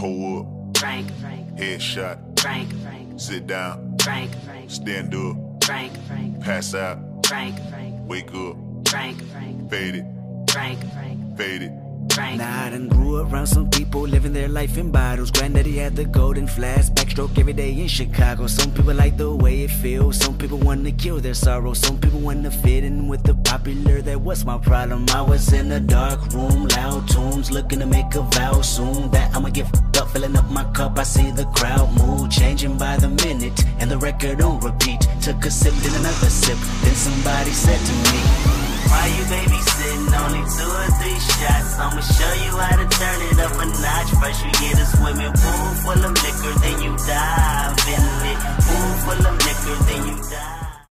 Pull up, Frank, headshot, Frank, sit down, Frank, stand up, Frank, Frank, pass out, Frank, wake up, Frank, Frank, fade it, Frank, Frank, fade it. Frank. Nah, I done grew around some people living their life in bottles. Granddaddy had the golden flask, backstroke every day in Chicago. Some people like the way it feels. Some people want to kill their sorrow. Some people want to fit in with the popular. That was my problem. I was in a dark room, loud looking to make a vow soon. That I'ma get up, filling up my cup. I see the crowd mood changing by the minute, and the record on repeat. Took a sip, then another sip. Then somebody said to me. Why you babysitting? Only two or three shots. I'ma show you how to turn it up a notch. First you get a swimming pool full of liquor,